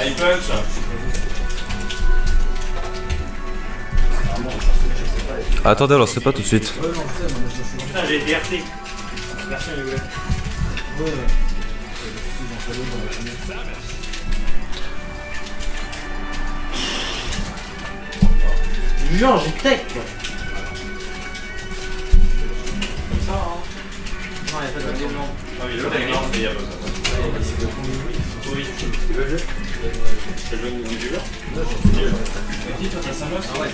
Allez, punch Attendez, alors c'est pas tout de suite. Putain, j'ai été RT. Personne ne voulait. Non, j'ai tech quoi. Comme ça, hein. Non, y'a pas de non. Ah oui, l'autre, il mais il y a pas ça. Oui. Tu veux jouer une du jeu Vas-y, toi, t'as 5 ouais,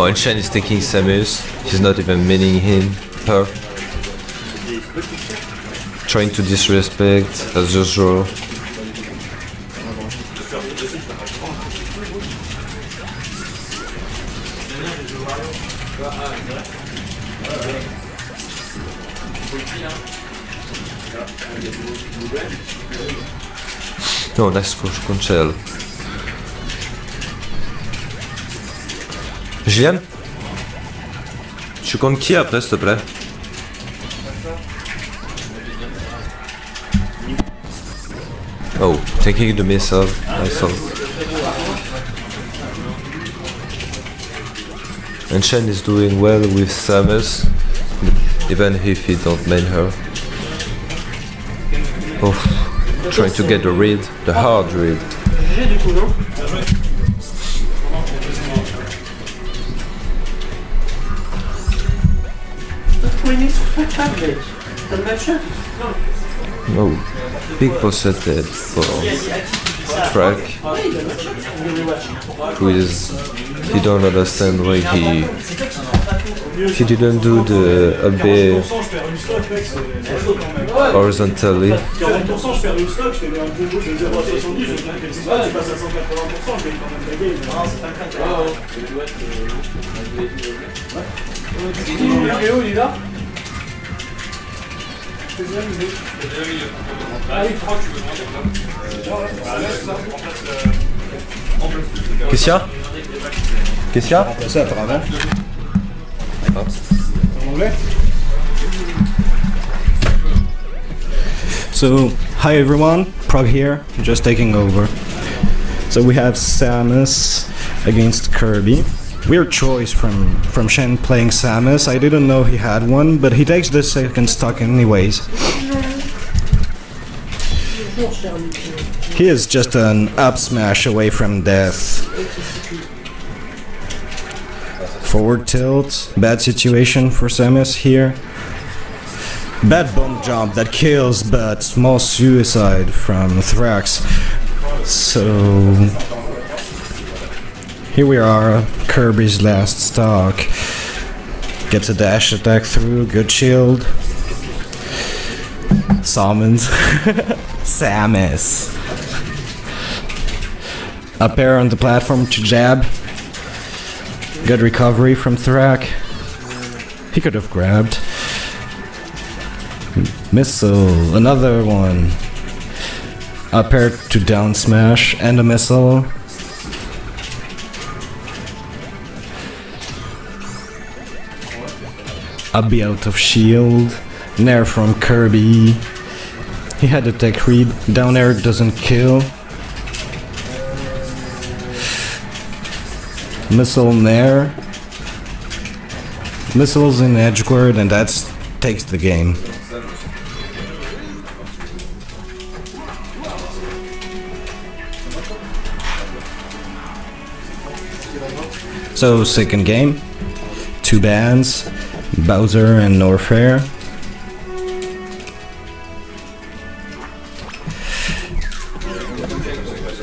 Oh, is taking Samus. He's not even meaning him, her. Trying to disrespect, as usual. No, nice push Conchel. Julien Tu comptes qui après, s'il te plaît Oh, taking the missile. Nice one. And CHEN is doing well with Samus, even if he don't main her. Oh, trying to get the read, the hard read. J'ai du coup, non Pas trop aimé sur Fatback, mec. T'as le match up Oh, big percentage for Thrak, who is he don't understand why he he didn't do the a bit horizontally. Qu'est-ce qu'il y a Qu'est-ce qu'il y a Ça, apparemment. En anglais So, hi everyone, Prog here, just taking over. So we have Samus against Kirby. Weird choice from from CHEN playing Samus. I didn't know he had one, but he takes the second stock anyways. He is just an up smash away from death. Forward tilt, bad situation for Samus here. Bad bomb jump that kills, but small suicide from Thrax. So here we are, Kirby's last stock. Gets a dash attack through, good shield. Summons. Samus. Up air on the platform to jab. Good recovery from Thrak. He could have grabbed. Missile, another one. Up air to down smash and a missile. Be out of shield. Nair from Kirby. He had a tech read. Down air doesn't kill. Missile Nair. Missiles in Edgeguard and that takes the game. So second game, two bands, Bowser and Norfair.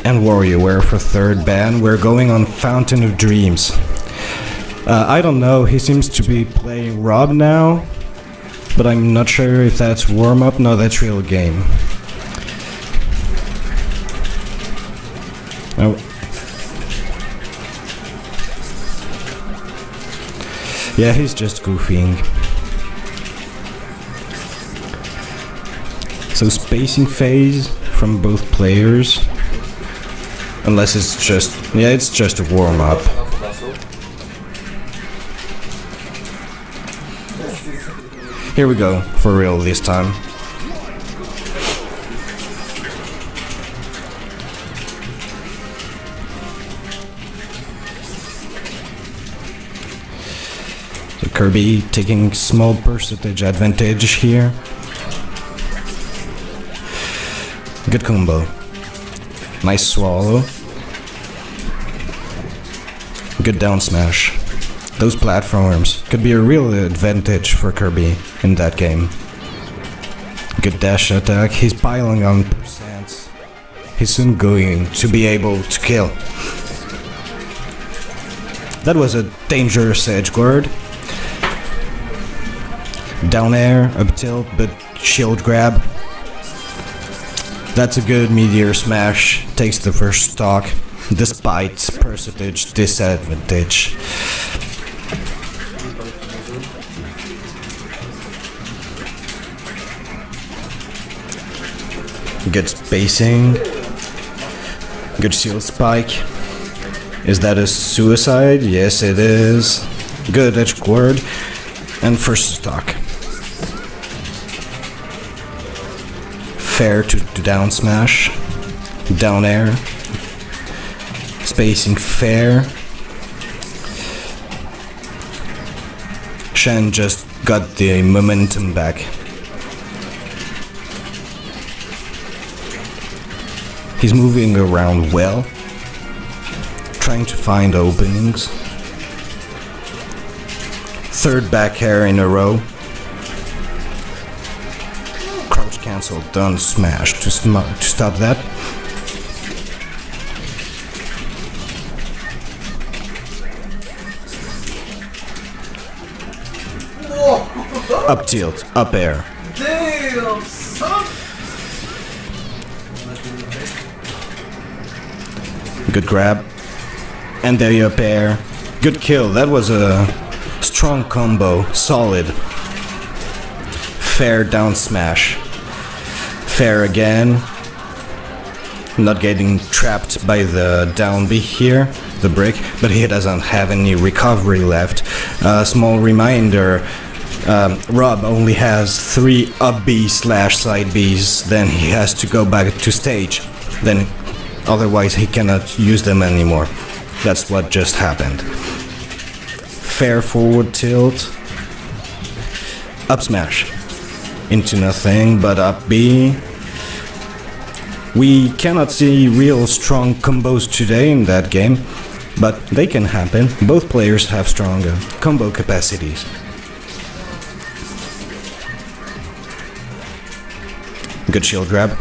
And WarioWare for third band. We're going on Fountain of Dreams. Uh, I don't know. He seems to be playing ROB now, but I'm not sure if that's warm up. No, that's real game. Oh. Yeah, he's just goofing. So spacing phase from both players. Unless it's just... Yeah, it's just a warm-up. Here we go, for real this time. Kirby taking small percentage advantage here. Good combo. Nice swallow. Good down smash. Those platforms could be a real advantage for Kirby in that game. Good dash attack. He's piling on percents. He's soon going to be able to kill. That was a dangerous edge guard. Down air, up tilt, but shield grab. That's a good meteor smash. Takes the first stock, despite percentage disadvantage. Good spacing. Good shield spike. Is that a suicide? Yes, it is. Good edge guard. And first stock. Fair to, to down smash. Down air. Spacing fair. CHEN just got the momentum back. He's moving around well, trying to find openings. Third back air in a row. Cancel, done smash to, sm- to stop that. Up tilt, up air. Damn, son! Good grab. And there you pair. Good kill. That was a strong combo. Solid. Fair down smash. Fair again. Not getting trapped by the down B here, the brick, but he doesn't have any recovery left. A small reminder um, ROB only has three up B slash side Bs, then he has to go back to stage. Then otherwise he cannot use them anymore. That's what just happened. Fair forward tilt. Up smash. Into nothing but up B. We cannot see real strong combos today in that game, but they can happen. Both players have strong uh, combo capacities. Good shield grab.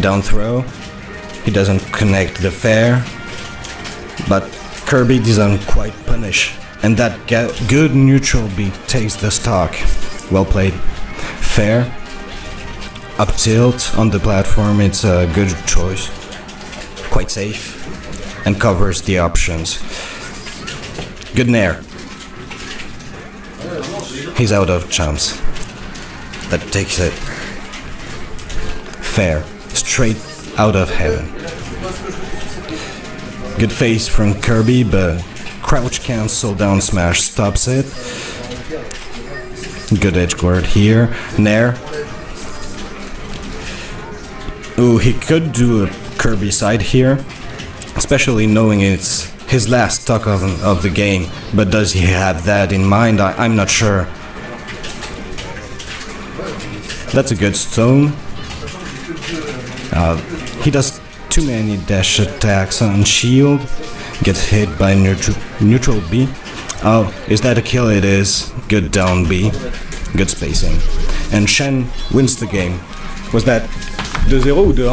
Down throw. He doesn't connect the fair, but Kirby doesn't quite punish. And that good neutral beat takes the stock. Well played. Fair. Up tilt on the platform, it's a good choice. Quite safe. And covers the options. Good nair. He's out of chance. That takes it. Fair. Straight out of heaven. Good face from Kirby, but crouch cancel down smash stops it. Good edge guard here. Nair. Ooh, he could do a Kirbycide here, especially knowing it's his last stock of, of the game. But does he have that in mind? I, I'm not sure. That's a good stone. Uh, he does too many dash attacks on shield. Gets hit by neutral, neutral B. Oh, is that a kill? It is. Good down B. Good spacing. And CHEN wins the game. Was that 2-0 ou 2